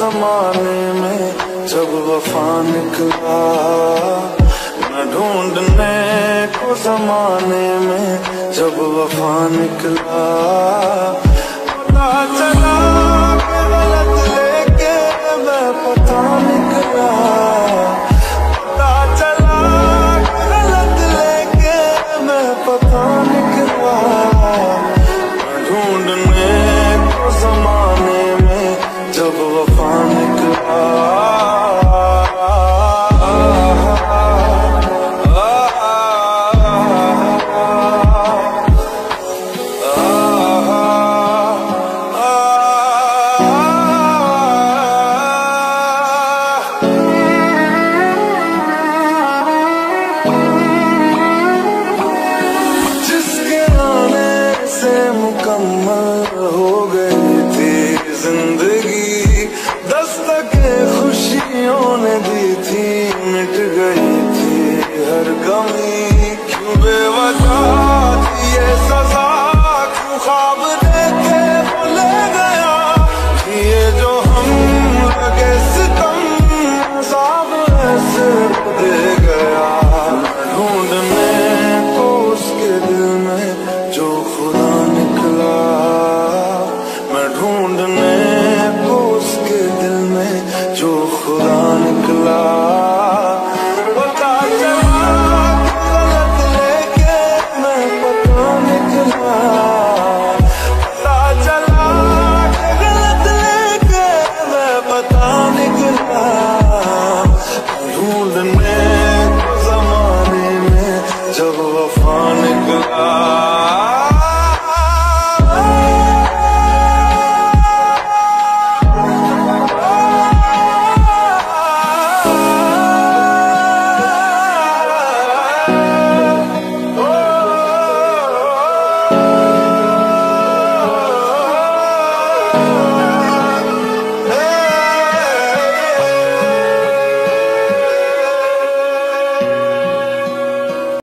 में जब वफा निकला न ढूँढने को जमाने में जब वफा निकला जब वफा निकला the